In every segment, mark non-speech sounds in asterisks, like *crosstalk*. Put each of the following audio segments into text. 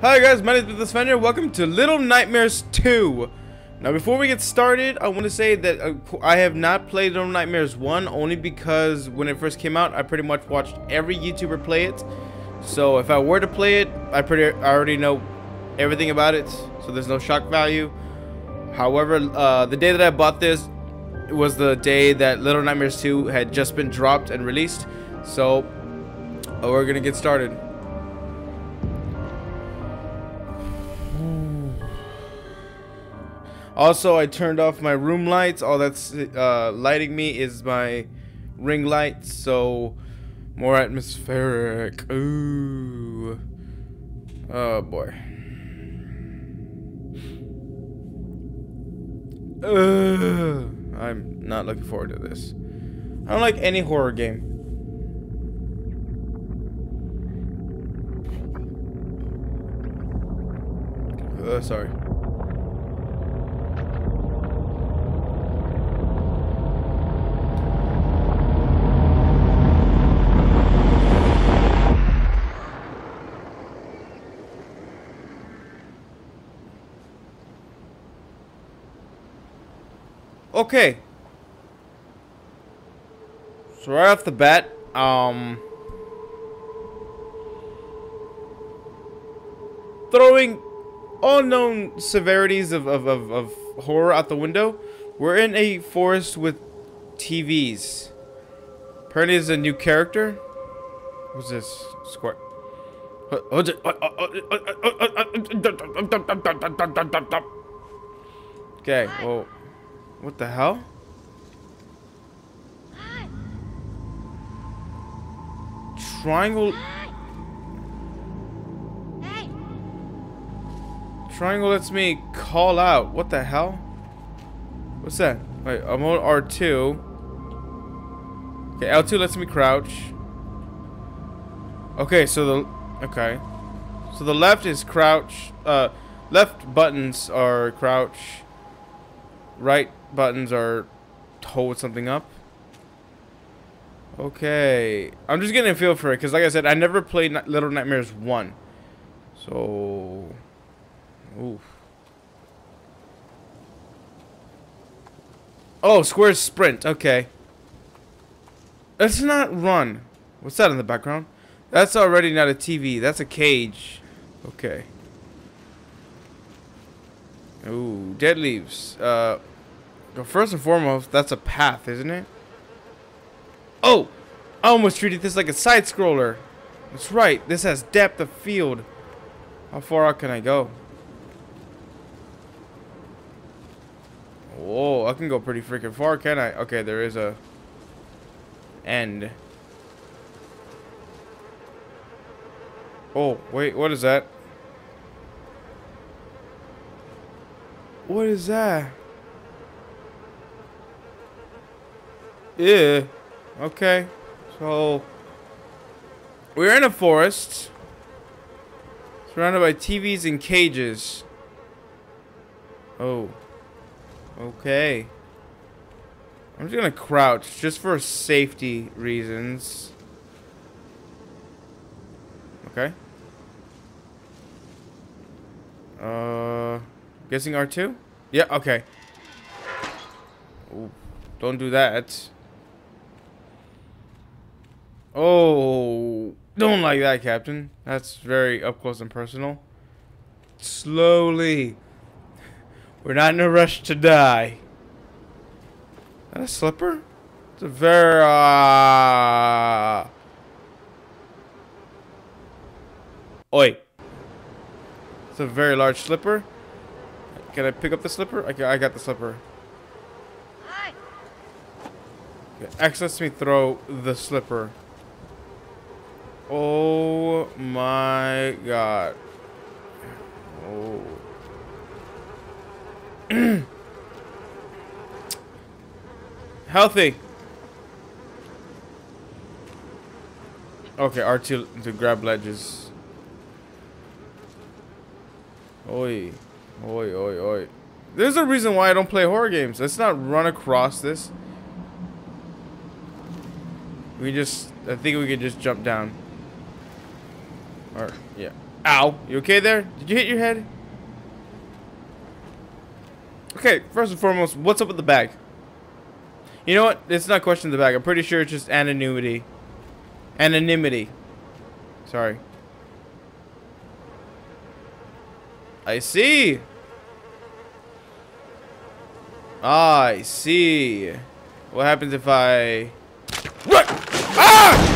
Hi guys, my name is Defender. Welcome to Little Nightmares 2. Now before we get started, I want to say that uh, I have not played Little Nightmares 1 only because when it first came out, I pretty much watched every YouTuber play it. So if I were to play it, I pretty I already know everything about it, so there's no shock value. However, uh, the day that I bought this was the day that Little Nightmares 2 had just been dropped and released. So uh, we're gonna get started. Also, I turned off my room lights. All that's uh, lighting me is my ring lights, so more atmospheric. Ooh. Oh boy. Ugh. I'm not looking forward to this. I don't like any horror game. Uh, sorry. Okay. So right off the bat, um throwing all known severities of, of, of, of horror out the window, we're in a forest with TVs. Apparently there's a new character. What's this? Squirt. Okay, well what the hell? Triangle. Triangle lets me call out. What the hell? What's that? Wait, I'm on R2. Okay, L2 lets me crouch. Okay, so the... Okay. So the left is crouch. Uh, left buttons are crouch. Right buttons are hold something up. Okay. I'm just getting a feel for it because, like I said, I never played Little Nightmares 1. So... Oof. Oh, square sprint. Okay. Let's not run. What's that in the background? That's already not a TV. That's a cage. Okay. Ooh, dead leaves. Uh, first and foremost, that's a path, isn't it? Oh! I almost treated this like a side scroller. That's right. This has depth of field. How far out can I go? Whoa, I can go pretty freaking far, can I? Okay, there is a end. Oh, wait, what is that? What is that? Yeah. Okay. So we're in a forest surrounded by TVs and cages. Oh. Okay. I'm just gonna crouch just for safety reasons. Okay. Uh, guessing R2? Yeah, okay. Ooh, don't do that. Oh, don't like that, Captain. That's very up close and personal. Slowly. We're not in a rush to die. Is that a slipper? It's a very... Uh... Oi. It's a very large slipper. Can I pick up the slipper? I, I got the slipper. X lets me throw the slipper. Oh my god. Oh. *clears throat* Healthy. Okay, R2 to grab ledges. Oi. Oi, oi, oi. There's a reason why I don't play horror games. Let's not run across this. We just, I think we could just jump down. Or, yeah. Ow. You okay there? Did you hit your head? Okay, first and foremost, what's up with the bag? You know what? It's not question the bag. I'm pretty sure it's just anonymity. Anonymity. Sorry. I see. Ah, I see. What happens if I... Run! Ah!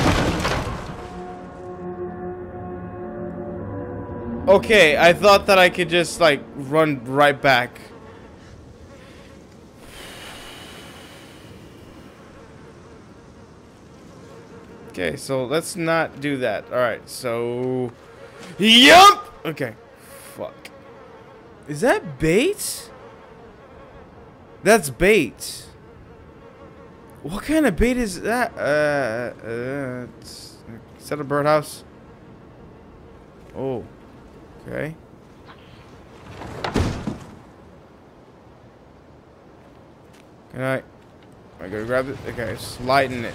Okay, I thought that I could just, like, run right back. Okay, so let's not do that. Alright, so... Yup! Okay. Fuck. Is that bait? That's bait. What kind of bait is that? Uh, uh, is that a birdhouse? Oh. Okay. Can I? I gotta grab it. Okay, lighten it.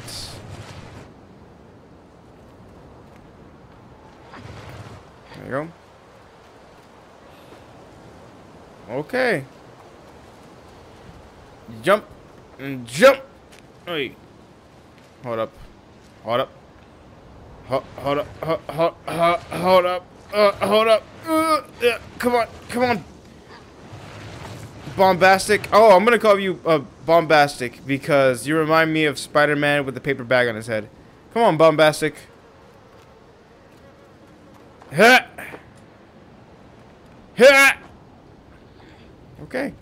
There you go. Okay. Jump and jump. Hey. Hold up. Hold up. Hold, hold up. Hold, hold, hold, hold up. Uh, hold up. Uh, come on. Come on. Bombastic. Oh, I'm to call you uh, Bombastic because you remind me of Spider-Man with the paper bag on his head. Come on, Bombastic. Ha! Ha! Okay.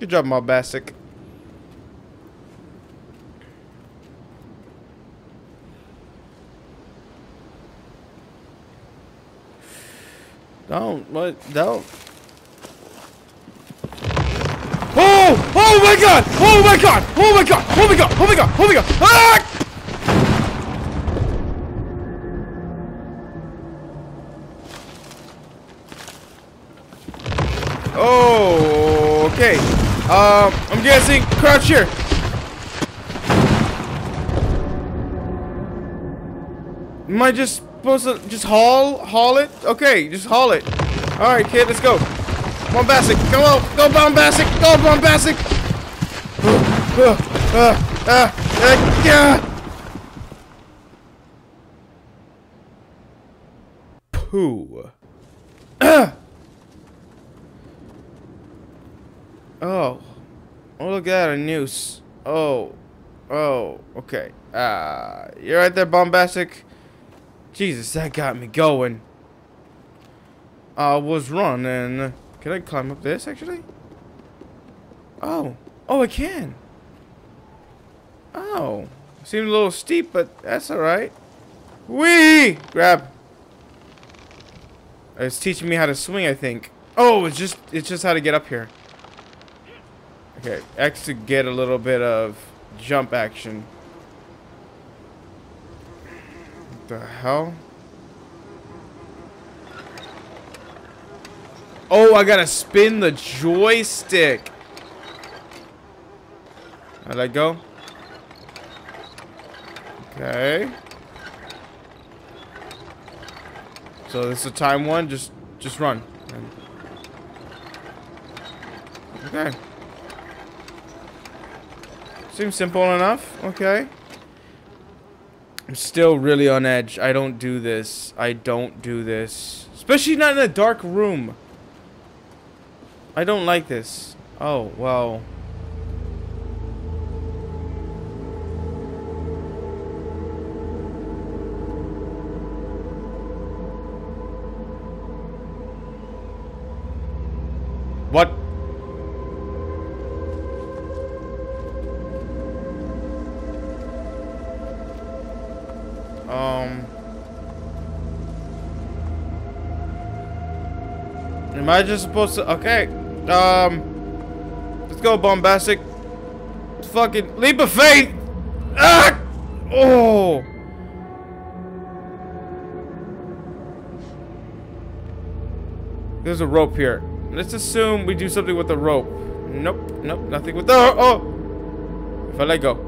Good job, Bombastic. Don't, what, don't. Oh! Oh my god! Oh my god! Oh my god! Oh my god! Oh my god! Oh my god! Ah! Oh, okay. Um, I'm guessing crouch here. I just supposed to just haul, haul it? Okay, just haul it. All right, kid, let's go. Bombastic, come on, go Bombastic, go Bombastic. Uh, uh, uh, uh, yeah. Pooh. *coughs* oh. Oh, look at that, a noose. Oh. Oh, okay. Uh, you're right there, Bombastic. Jesus, that got me going. I was running. Can I climb up this, actually? Oh. Oh, I can. Oh. Seems a little steep, but that's alright. Whee! Grab. It's teaching me how to swing, I think. Oh, it's just it's just how to get up here. Okay, X to get a little bit of jump action. What the hell? Oh, I gotta spin the joystick. I let go. Okay. So this is a time one. Just, just run. Okay. Seems simple enough. Okay. I'm still really on edge. I don't do this. I don't do this. Especially not in a dark room. I don't like this. Oh, well. What? Am I just supposed to? Okay. Um, let's go, bombastic. Fucking leap of faith. Ah! Oh. There's a rope here. Let's assume we do something with the rope. Nope, nope, nothing with the. Oh, if I let go.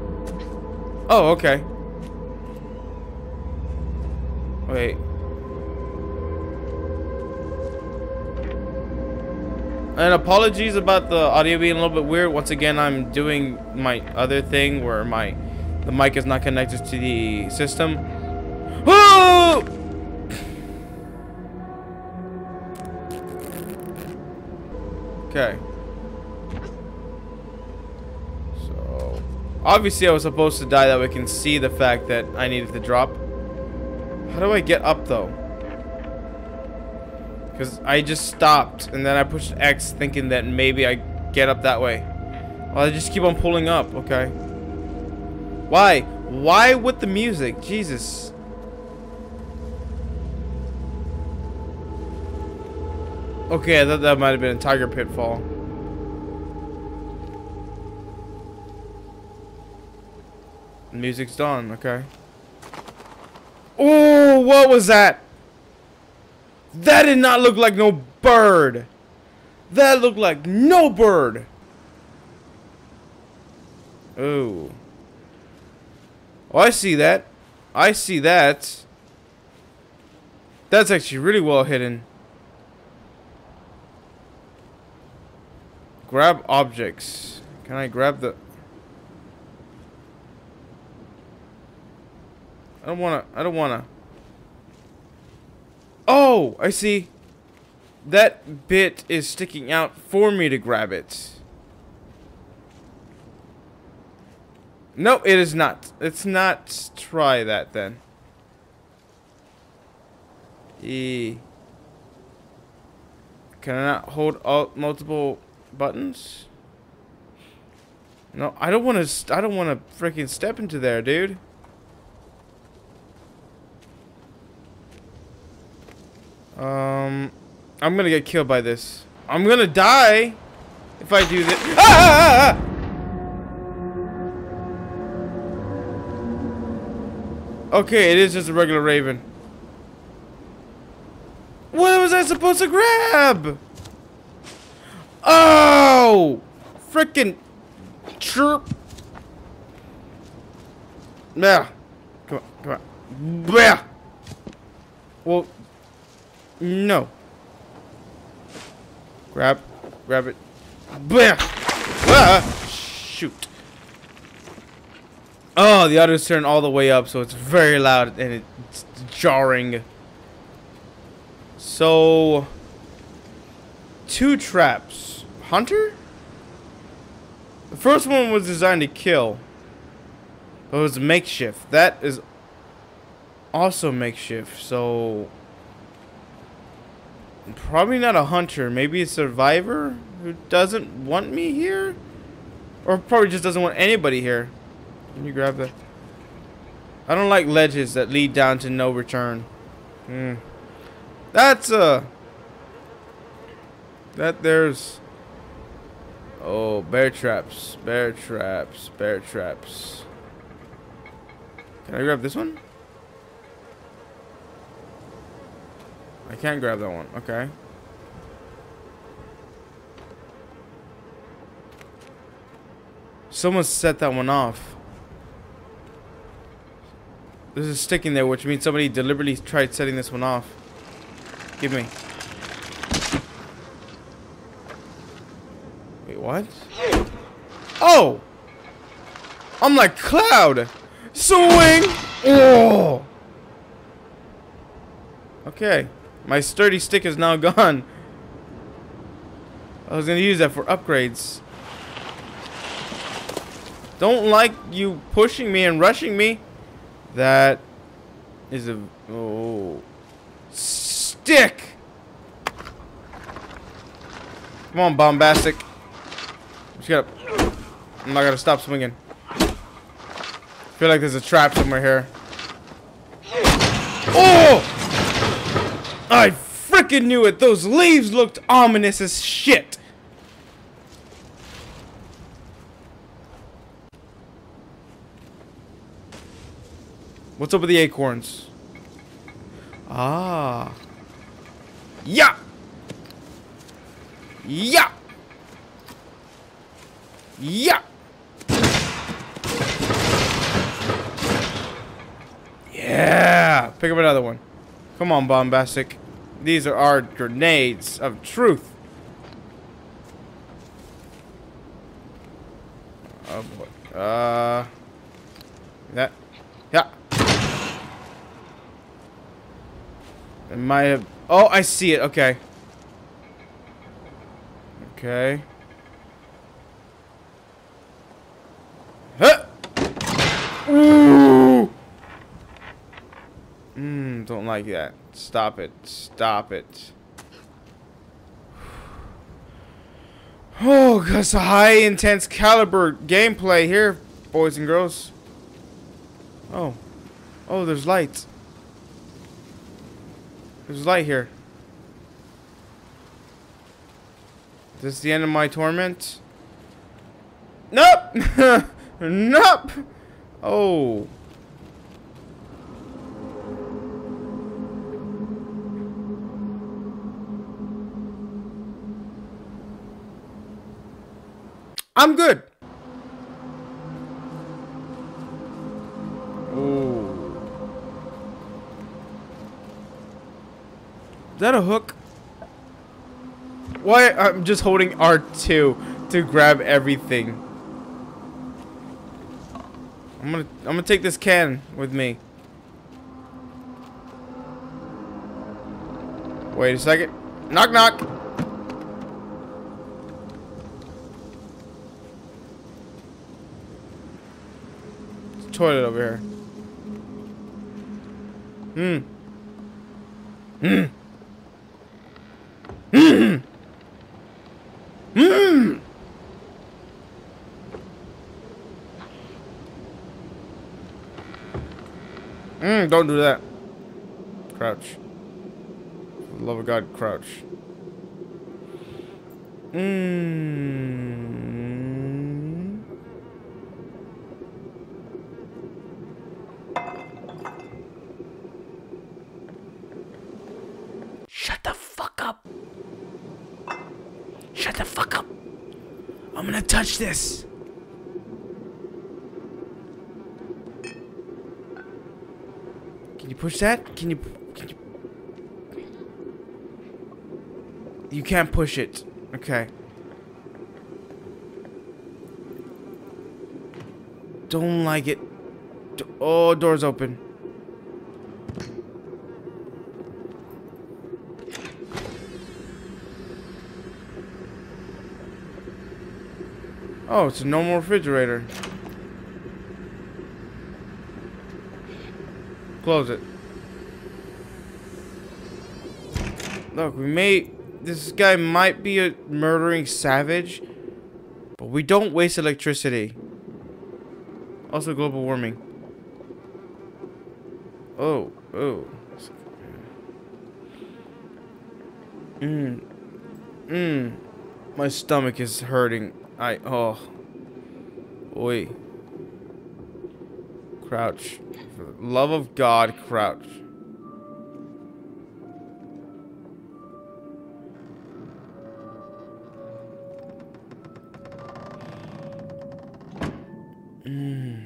Oh, okay. Wait. And apologies about the audio being a little bit weird. Once again, I'm doing my other thing where my the mic is not connected to the system. Oh! Okay. So, obviously I was supposed to die that we can see the fact that I needed to drop. How do I get up though? Because I just stopped and then I pushed X thinking that maybe I get up that way. Well, I just keep on pulling up, okay. Why? Why with the music? Jesus. Okay, I thought that might have been a tiger pitfall. music's done, okay. Oh, what was that? That did not look like no bird. That looked like no bird. Oh. Oh, I see that. I see that. That's actually really well hidden. Grab objects. Can I grab the... I don't wanna, I don't wanna. Oh, I see. That bit is sticking out for me to grab it. No, it is not. Let's not try that then. E. Can I not hold all multiple buttons? No, I don't want to. I don't want to freaking step into there, dude. Um, I'm gonna get killed by this. I'm gonna die if I do this. Ah! ah, ah, ah! Okay, it is just a regular raven. What was I supposed to grab? Oh! Freaking chirp. Yeah. Come on, come on. Yeah. Well, no. Grab. Grab it. Blah! Ah! Shoot. Oh, the audio turned all the way up, so it's very loud and it's jarring. So, two traps. Hunter? The first one was designed to kill. But it was makeshift. That is also makeshift, so Probably not a hunter. Maybe a survivor who doesn't want me here? Or probably just doesn't want anybody here. Can you grab that? I don't like ledges that lead down to no return. Hmm. That's, uh... That there's... Oh, bear traps. Bear traps. Bear traps. Can I grab this one? I can't grab that one. Okay. Someone set that one off. This is sticking there, which means somebody deliberately tried setting this one off. Give me. Wait, what? Oh! I'm like Cloud! Swing! Oh! Okay. My sturdy stick is now *laughs* gone. I was to use that for upgrades. Don't like you pushing me and rushing me. That is a... Oh. Stick! Come on, bombastic. Just gotta... I'm not gonna stop swinging. I feel like there's a trap somewhere here. Oh! I freaking knew it. Those leaves looked ominous as shit. What's up with the acorns? Ah. Yeah. Yeah. Yeah. Yeah. Pick up another one. Come on, bombastic. These are our grenades of truth. Oh boy. Uh. That. Yeah. It might have. Oh, I see it. Okay. Okay. Huh! Mmm, don't like that. Stop it. Stop it. Oh, that's a high intense caliber gameplay here, boys and girls. Oh. Oh, there's lights. There's light here. Is this the end of my torment? Nope! *laughs* nope! Oh. I'm good. Oh. Is that a hook? Why? I'm just holding R2 to grab everything. I'm gonna I'm gonna take this can with me. Wait a second. Knock knock. Toilet over here. Hmm. Hmm. Hmm. Hmm. Hmm. Don't do that. Crouch. For the love of God, crouch. Mmm. Shut the fuck up. Shut the fuck up. This. Can you push that? Can you, can you? You can't push it. Okay. Don't like it. Oh, door's open. Oh, it's a normal refrigerator. Close it. Look, we may... This guy might be a murdering savage, but we don't waste electricity. Also global warming. Oh, oh. Mmm. Mmm. My stomach is hurting. I oh. Oi. Crouch. For the love of God, crouch. Mm.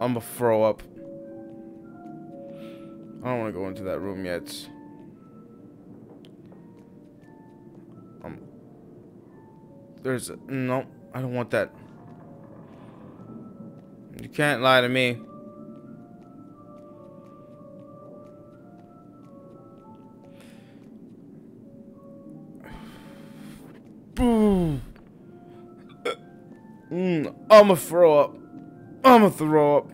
I'm gonna throw up. I don't want to go into that room yet. There's no, I don't want that. You can't lie to me. Boom. *sighs* I'ma throw up. I'ma throw up.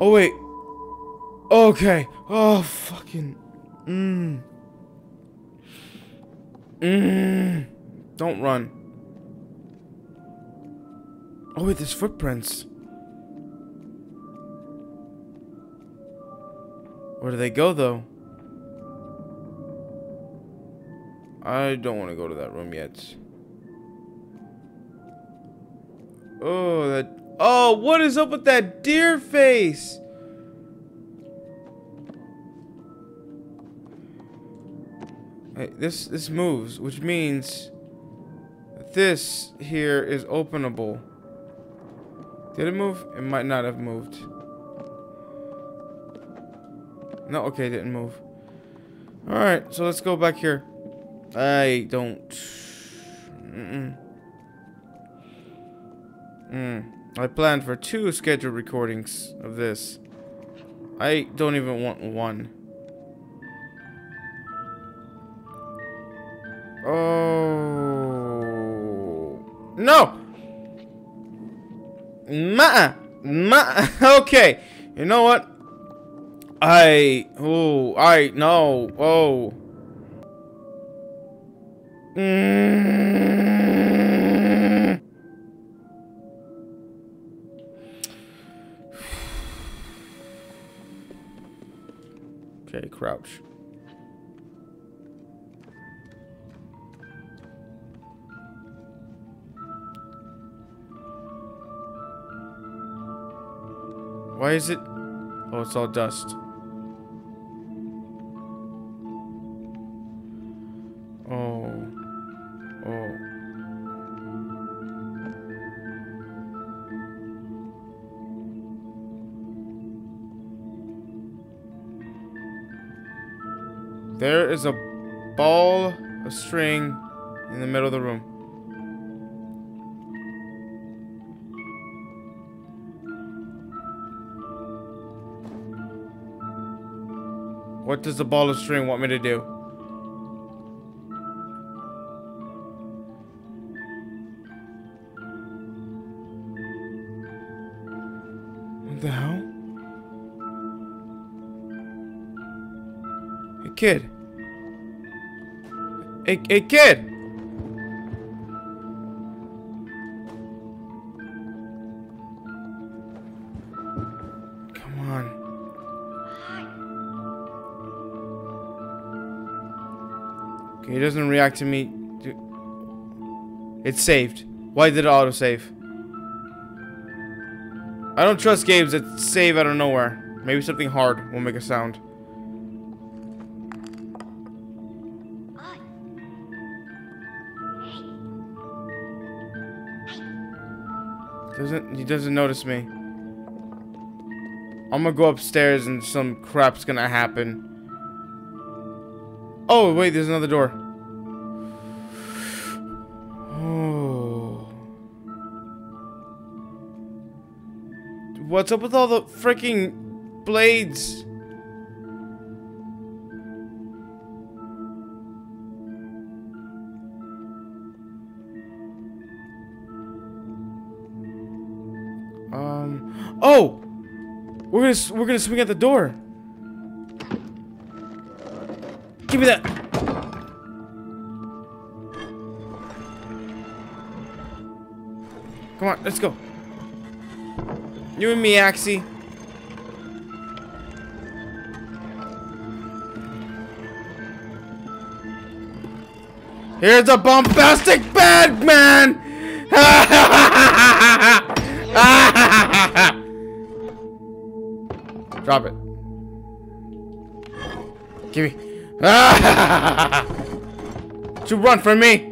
Oh wait. Okay. Oh, fucking. Mmm. Mmm. Don't run. Oh, wait, there's footprints. Where do they go, though? I don't want to go to that room yet. Oh, that... Oh, what is up with that deer face? This this moves, which means this here is openable. Did it move? It might not have moved. No, okay, didn't move. Alright, so let's go back here. I don't... Mm -mm. Mm. I planned for two scheduled recordings of this. I don't even want one. Ma! *laughs* Okay. You know what? I... Oh, I... No. Oh. Mm. *sighs* Okay, crouch. Why is it? Oh, it's all dust. Oh. Oh. There is a ball of string in the middle of the room. What does the ball of string want me to do? What the hell? Hey, kid. Hey, hey, kid! Doesn't react to me. It's saved. Why did it autosave? I don't trust games that save out of nowhere. Maybe something hard will make a sound. Doesn't he doesn't notice me. I'm gonna go upstairs and some crap's gonna happen. Oh wait, there's another door. What's up with all the freaking blades? Um. Oh, we're gonna we're gonna swing at the door. Give me that. Come on, let's go. You and me, Axie. Here's a bombastic bad man! *laughs* Drop it. Give me. *laughs* to run from me.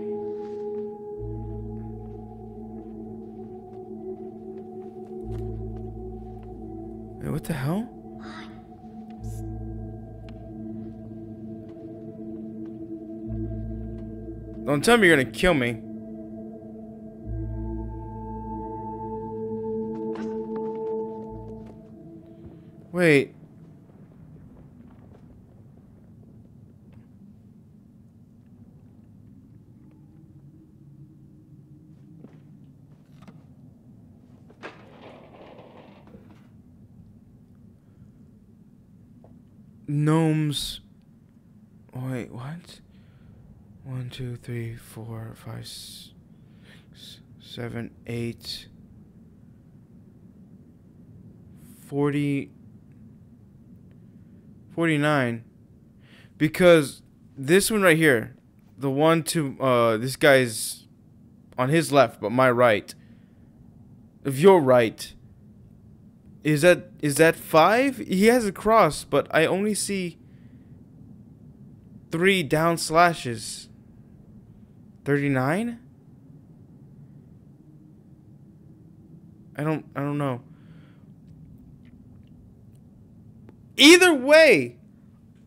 Don't tell me you're gonna kill me. Wait. Gnomes. Wait, what? One, two, three, four, five, six, seven, eight. 40 49 because this one right here the one to uh this guy's on his left but my right if your right is that is that five he has a cross but i only see three down slashes 39 i don't i don't know Either way,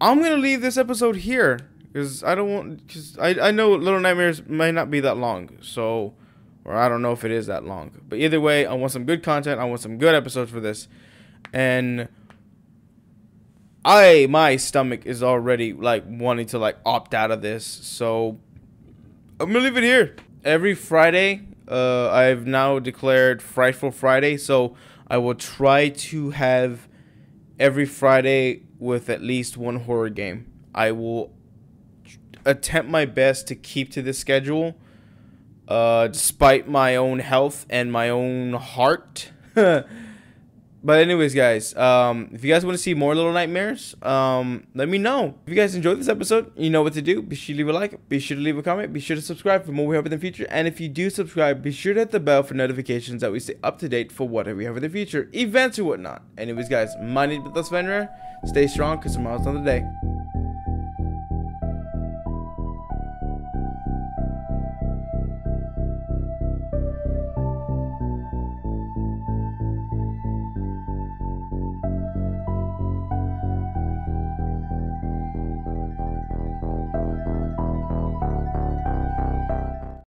I'm gonna leave this episode here because I don't want because I I know Little Nightmares might not be that long, so or I don't know if it is that long. But either way, I want some good content. I want some good episodes for this, and I my stomach is already like wanting to like opt out of this, so I'm gonna leave it here. Every Friday, uh, I've now declared Frightful Friday, so I will try to have every Friday with at least one horror game. I will attempt my best to keep to this schedule, uh, despite my own health and my own heart. *laughs* But anyways, guys, um, if you guys want to see more Little Nightmares, um, let me know. If you guys enjoyed this episode, you know what to do. Be sure to leave a like. Be sure to leave a comment. Be sure to subscribe for more we have in the future. And if you do subscribe, be sure to hit the bell for notifications that we stay up to date for whatever we have in the future, events or whatnot. Anyways, guys, my name is Fenrir. Stay strong because tomorrow's another day.